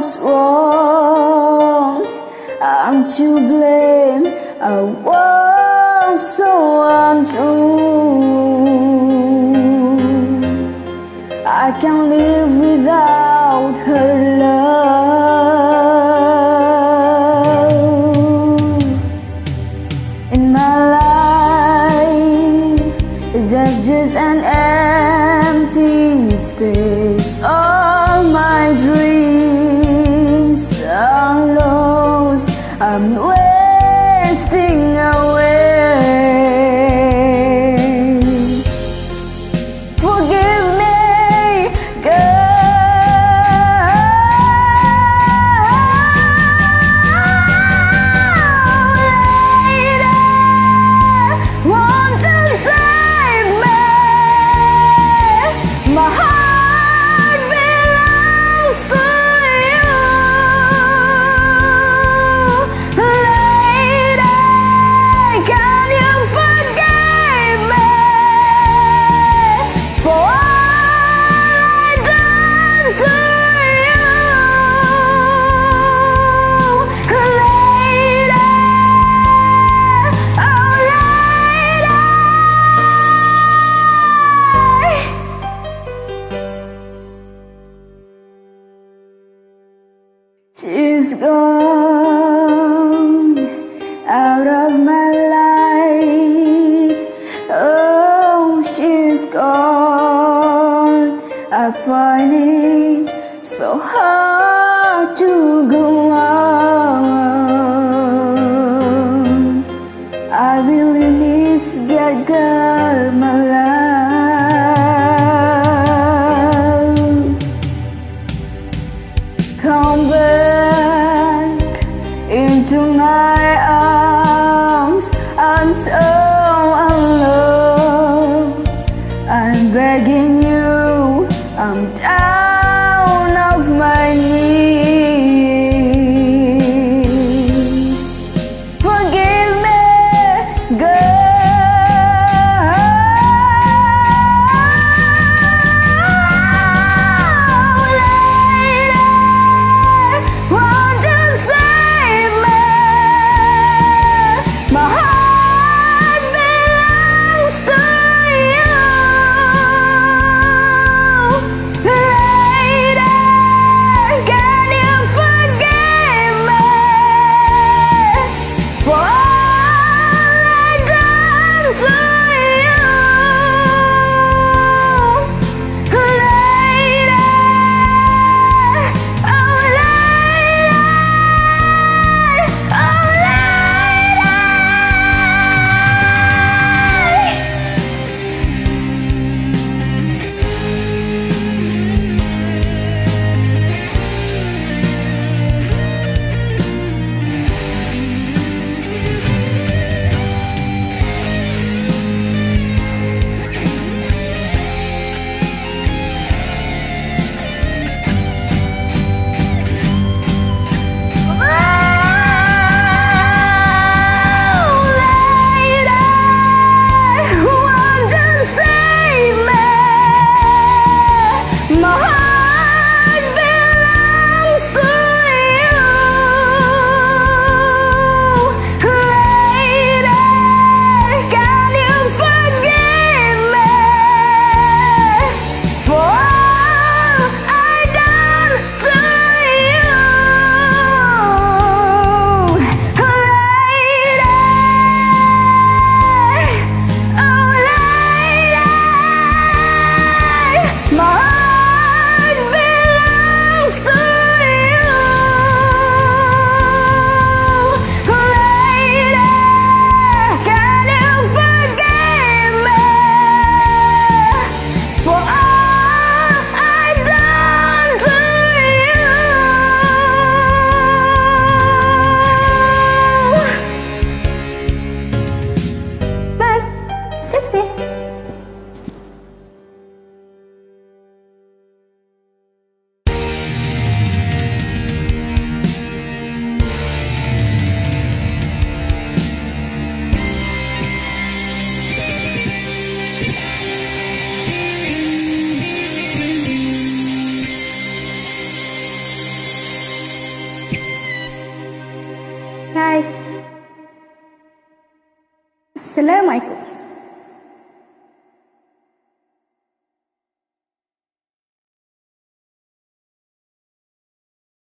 was wrong. I'm to blame. I was so untrue. I can't live without her love. In my life, there's just an empty space. All my dreams are lost. I'm wasting away. She's gone out of my life. Oh, she's gone. I find it so hard to go on. I really miss that girl, Hello, Michael.